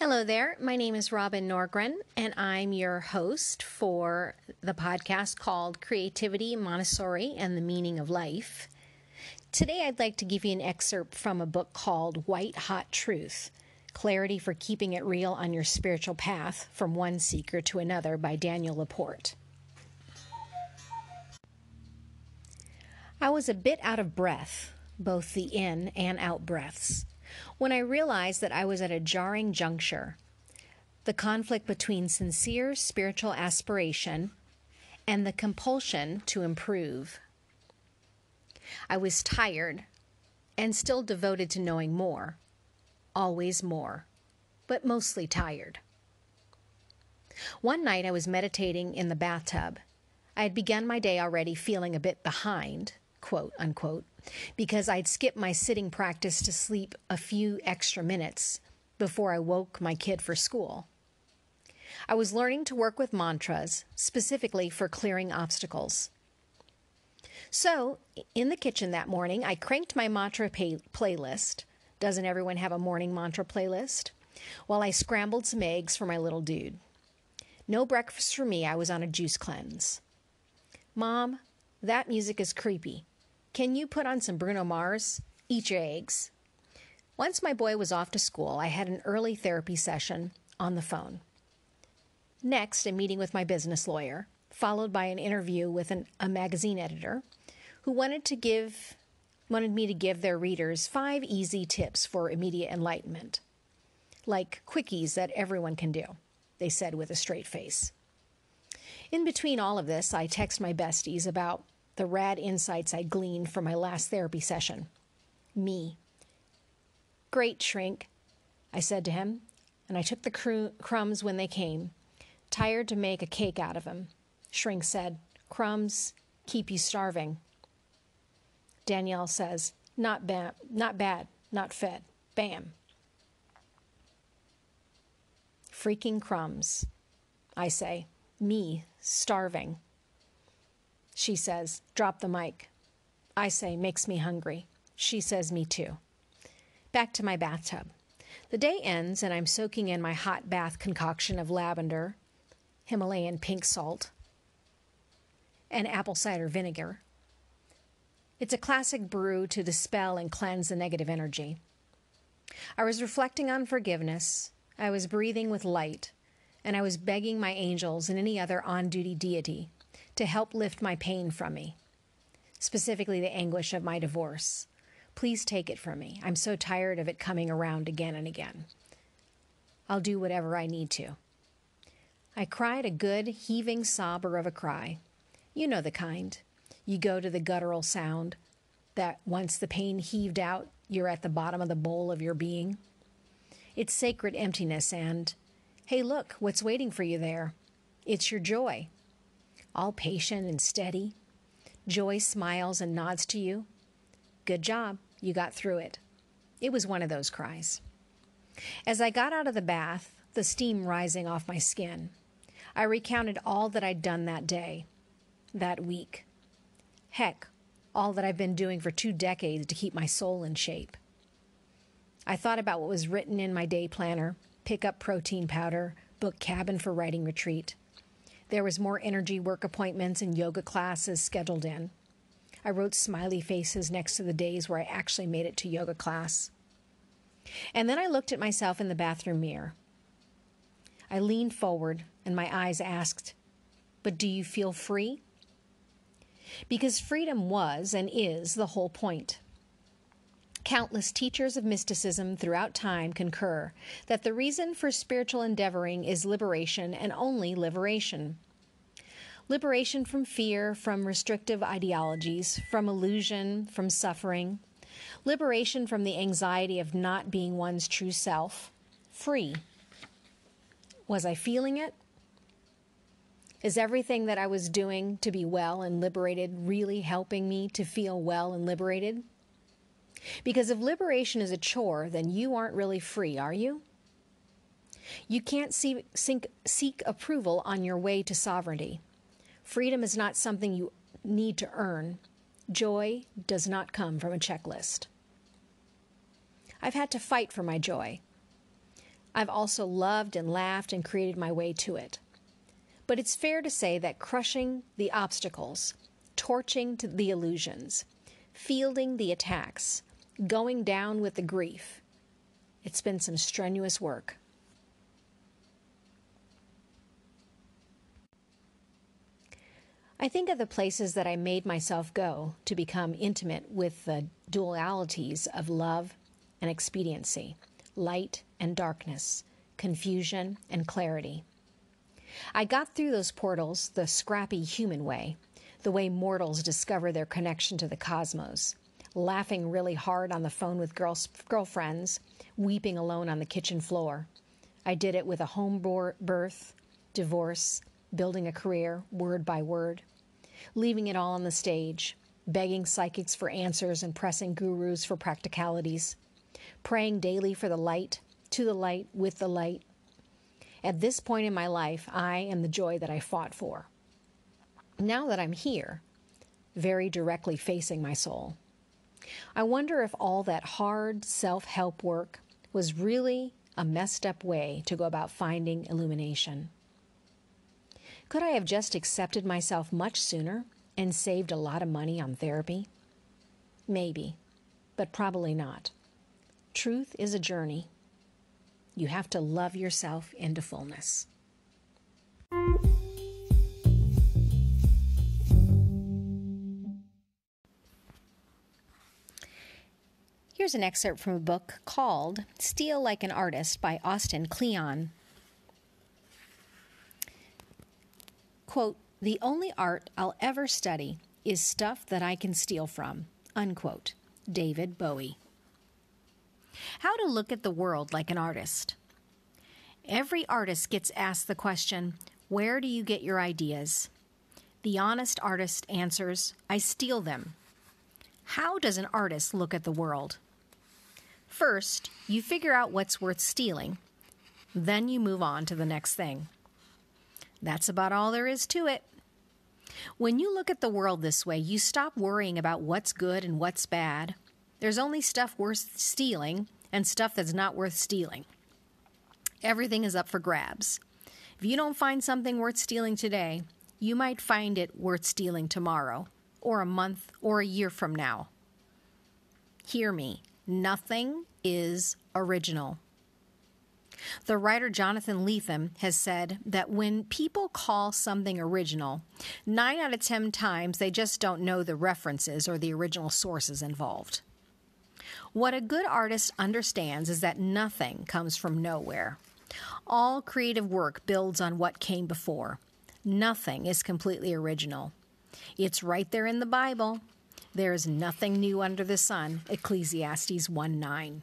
Hello there. My name is Robin Norgren, and I'm your host for the podcast called Creativity, Montessori, and the Meaning of Life. Today, I'd like to give you an excerpt from a book called White Hot Truth Clarity for Keeping It Real on Your Spiritual Path from One Seeker to Another by Danielle LaPorte. I was a bit out of breath, both the in and out breaths when I realized that I was at a jarring juncture the conflict between sincere spiritual aspiration and the compulsion to improve. I was tired and still devoted to knowing more, always more, but mostly tired. One night I was meditating in the bathtub. I had begun my day already feeling a bit behind, quote unquote, because I'd skipped my sitting practice to sleep a few extra minutes before I woke my kid for school. I was learning to work with mantras, specifically for clearing obstacles. So, in the kitchen that morning, I cranked my mantra pay- playlist. Doesn't everyone have a morning mantra playlist? While I scrambled some eggs for my little dude. No breakfast for me, I was on a juice cleanse. Mom, that music is creepy. Can you put on some Bruno Mars? Eat your eggs. Once my boy was off to school, I had an early therapy session on the phone. Next, a meeting with my business lawyer, followed by an interview with an, a magazine editor who wanted to give wanted me to give their readers five easy tips for immediate enlightenment. Like quickies that everyone can do, they said with a straight face. In between all of this, I text my besties about the rad insights I gleaned from my last therapy session. Me. Great, Shrink, I said to him, and I took the cr- crumbs when they came, tired to make a cake out of them. Shrink said, Crumbs keep you starving. Danielle says, Not bad, not bad, not fed. Bam. Freaking crumbs. I say, me, starving. She says, Drop the mic. I say, Makes me hungry. She says, Me too. Back to my bathtub. The day ends, and I'm soaking in my hot bath concoction of lavender, Himalayan pink salt, and apple cider vinegar. It's a classic brew to dispel and cleanse the negative energy. I was reflecting on forgiveness. I was breathing with light, and I was begging my angels and any other on duty deity to help lift my pain from me, specifically the anguish of my divorce. Please take it from me. I'm so tired of it coming around again and again. I'll do whatever I need to. I cried a good, heaving sobber of a cry. You know the kind. You go to the guttural sound that once the pain heaved out, you're at the bottom of the bowl of your being. It's sacred emptiness, and hey, look, what's waiting for you there? It's your joy all patient and steady. Joy smiles and nods to you. Good job, you got through it. It was one of those cries. As I got out of the bath, the steam rising off my skin, I recounted all that I'd done that day, that week. Heck, all that I've been doing for two decades to keep my soul in shape. I thought about what was written in my day planner pick up protein powder, book cabin for writing retreat. There was more energy work appointments and yoga classes scheduled in. I wrote smiley faces next to the days where I actually made it to yoga class. And then I looked at myself in the bathroom mirror. I leaned forward and my eyes asked, But do you feel free? Because freedom was and is the whole point. Countless teachers of mysticism throughout time concur that the reason for spiritual endeavoring is liberation and only liberation. Liberation from fear, from restrictive ideologies, from illusion, from suffering. Liberation from the anxiety of not being one's true self. Free. Was I feeling it? Is everything that I was doing to be well and liberated really helping me to feel well and liberated? Because if liberation is a chore, then you aren't really free, are you? You can't see, seek, seek approval on your way to sovereignty. Freedom is not something you need to earn. Joy does not come from a checklist. I've had to fight for my joy. I've also loved and laughed and created my way to it. But it's fair to say that crushing the obstacles, torching the illusions, fielding the attacks, going down with the grief, it's been some strenuous work. I think of the places that I made myself go to become intimate with the dualities of love and expediency, light and darkness, confusion and clarity. I got through those portals the scrappy human way, the way mortals discover their connection to the cosmos, laughing really hard on the phone with girls, girlfriends, weeping alone on the kitchen floor. I did it with a home birth, divorce, building a career, word by word leaving it all on the stage, begging psychics for answers and pressing gurus for practicalities, praying daily for the light, to the light, with the light. At this point in my life, I am the joy that I fought for. Now that I'm here, very directly facing my soul, I wonder if all that hard self help work was really a messed up way to go about finding illumination. Could I have just accepted myself much sooner and saved a lot of money on therapy? Maybe, but probably not. Truth is a journey. You have to love yourself into fullness. Here's an excerpt from a book called Steal Like an Artist by Austin Kleon. Quote, the only art I'll ever study is stuff that I can steal from. Unquote. David Bowie. How to look at the world like an artist. Every artist gets asked the question, Where do you get your ideas? The honest artist answers, I steal them. How does an artist look at the world? First, you figure out what's worth stealing. Then you move on to the next thing. That's about all there is to it. When you look at the world this way, you stop worrying about what's good and what's bad. There's only stuff worth stealing and stuff that's not worth stealing. Everything is up for grabs. If you don't find something worth stealing today, you might find it worth stealing tomorrow, or a month, or a year from now. Hear me nothing is original. The writer Jonathan Lethem has said that when people call something original, nine out of ten times they just don't know the references or the original sources involved. What a good artist understands is that nothing comes from nowhere. All creative work builds on what came before. Nothing is completely original. It's right there in the Bible. There is nothing new under the sun. Ecclesiastes 1 9.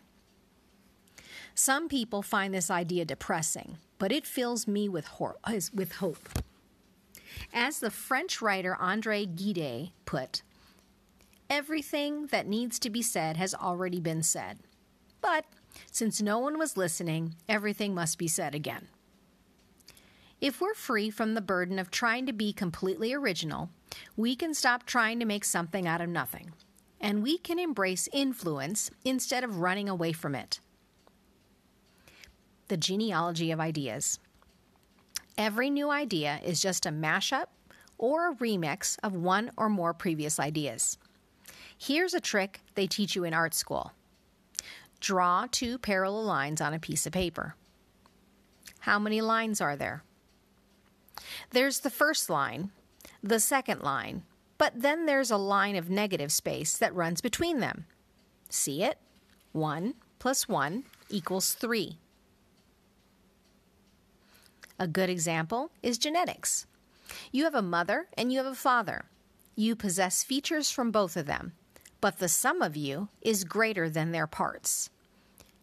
Some people find this idea depressing, but it fills me with, hor- with hope. As the French writer Andre Gide put, everything that needs to be said has already been said. But since no one was listening, everything must be said again. If we're free from the burden of trying to be completely original, we can stop trying to make something out of nothing. And we can embrace influence instead of running away from it the genealogy of ideas. Every new idea is just a mashup or a remix of one or more previous ideas. Here's a trick they teach you in art school draw two parallel lines on a piece of paper. How many lines are there? There's the first line, the second line, but then there's a line of negative space that runs between them. See it? 1 plus 1 equals 3. A good example is genetics. You have a mother and you have a father. You possess features from both of them, but the sum of you is greater than their parts.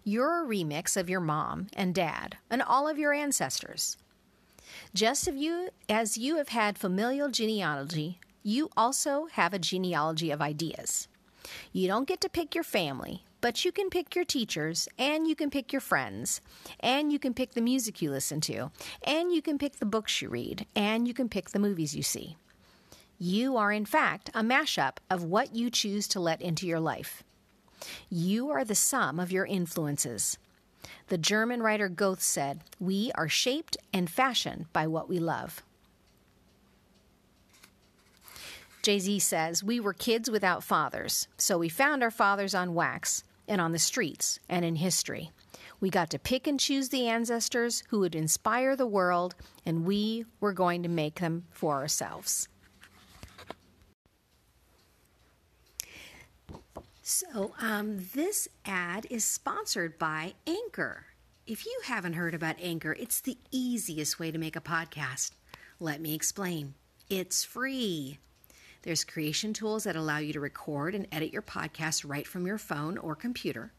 You're a remix of your mom and dad and all of your ancestors. Just as you, as you have had familial genealogy, you also have a genealogy of ideas. You don't get to pick your family, but you can pick your teachers, and you can pick your friends, and you can pick the music you listen to, and you can pick the books you read, and you can pick the movies you see. You are, in fact, a mashup of what you choose to let into your life. You are the sum of your influences. The German writer Goethe said, We are shaped and fashioned by what we love. Jay Z says, We were kids without fathers, so we found our fathers on wax and on the streets and in history. We got to pick and choose the ancestors who would inspire the world, and we were going to make them for ourselves. So, um, this ad is sponsored by Anchor. If you haven't heard about Anchor, it's the easiest way to make a podcast. Let me explain it's free. There's creation tools that allow you to record and edit your podcast right from your phone or computer.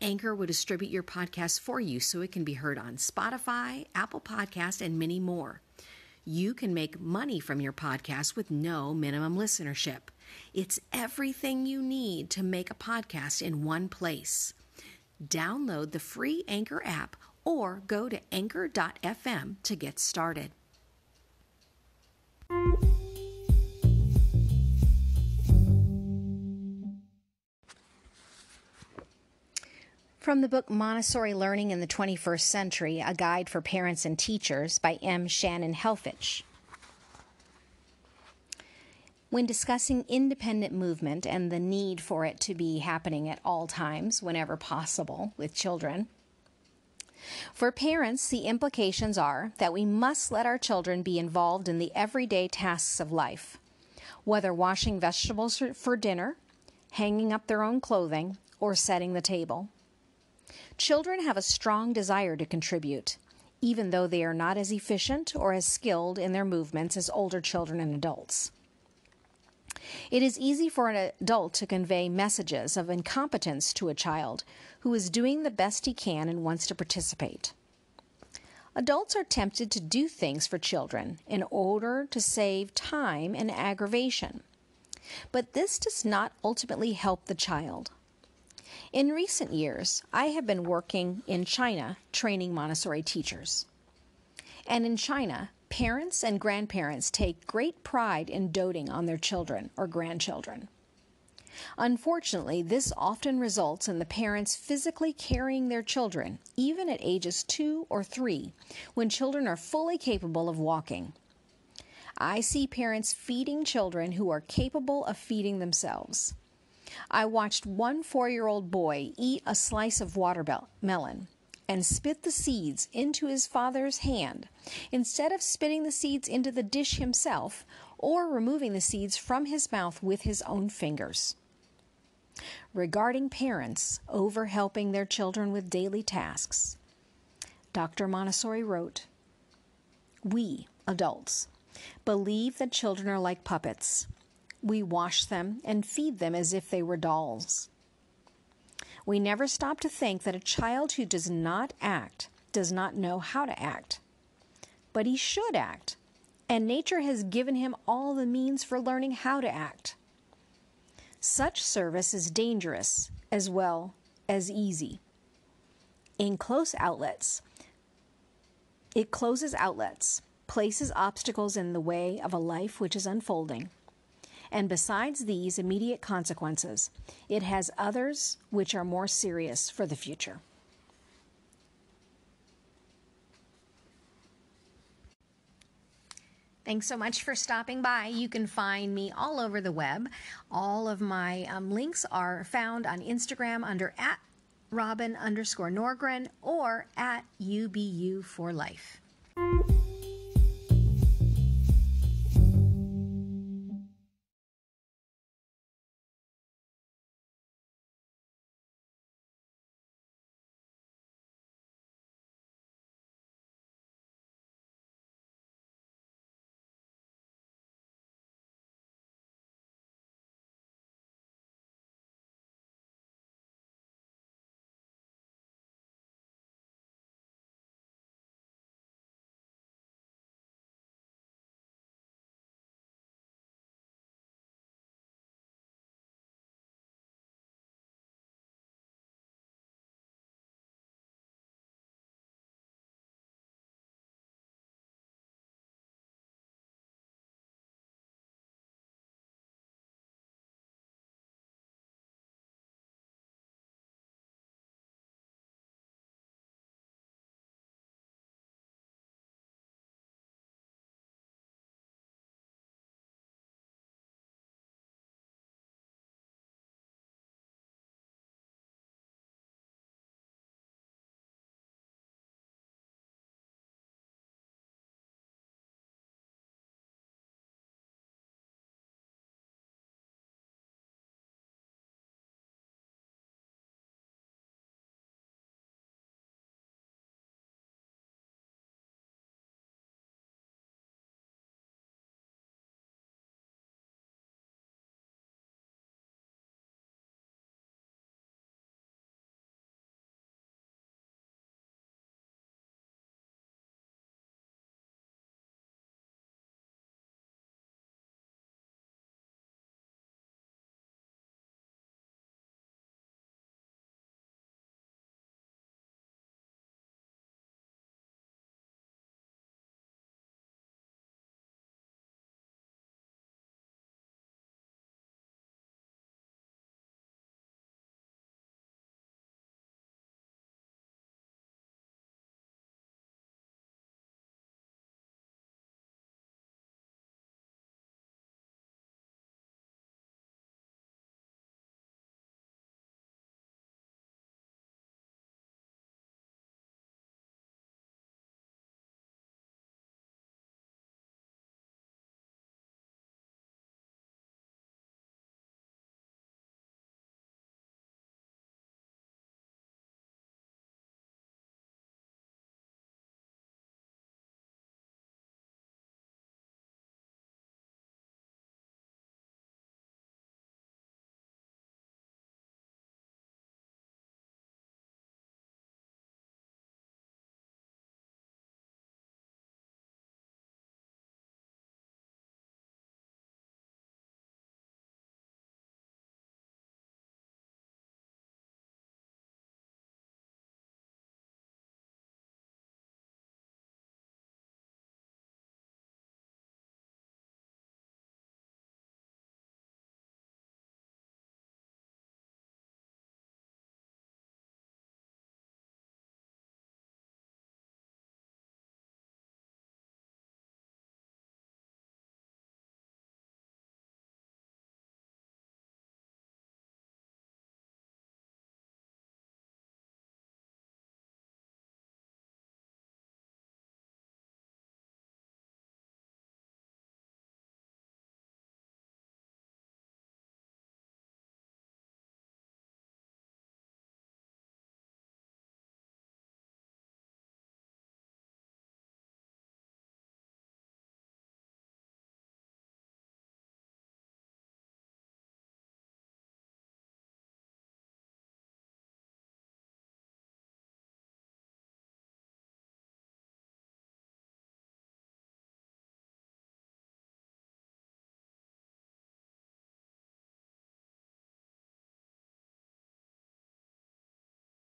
Anchor will distribute your podcast for you so it can be heard on Spotify, Apple Podcast, and many more. You can make money from your podcast with no minimum listenership. It's everything you need to make a podcast in one place. Download the free Anchor app or go to anchor.fm to get started. From the book Montessori Learning in the 21st Century A Guide for Parents and Teachers by M. Shannon Helfrich. When discussing independent movement and the need for it to be happening at all times, whenever possible, with children, for parents, the implications are that we must let our children be involved in the everyday tasks of life, whether washing vegetables for dinner, hanging up their own clothing, or setting the table. Children have a strong desire to contribute, even though they are not as efficient or as skilled in their movements as older children and adults. It is easy for an adult to convey messages of incompetence to a child who is doing the best he can and wants to participate. Adults are tempted to do things for children in order to save time and aggravation. But this does not ultimately help the child. In recent years, I have been working in China training Montessori teachers. And in China, parents and grandparents take great pride in doting on their children or grandchildren. Unfortunately, this often results in the parents physically carrying their children, even at ages two or three, when children are fully capable of walking. I see parents feeding children who are capable of feeding themselves. I watched one four year old boy eat a slice of watermelon and spit the seeds into his father's hand instead of spitting the seeds into the dish himself or removing the seeds from his mouth with his own fingers. Regarding parents over helping their children with daily tasks, Dr. Montessori wrote We, adults, believe that children are like puppets we wash them and feed them as if they were dolls. We never stop to think that a child who does not act does not know how to act. But he should act, and nature has given him all the means for learning how to act. Such service is dangerous as well as easy. In close outlets, it closes outlets, places obstacles in the way of a life which is unfolding and besides these immediate consequences, it has others which are more serious for the future. Thanks so much for stopping by. You can find me all over the web. All of my um, links are found on Instagram under at Robin underscore Norgren or at UBU for Life.